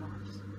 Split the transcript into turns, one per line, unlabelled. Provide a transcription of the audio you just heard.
lives.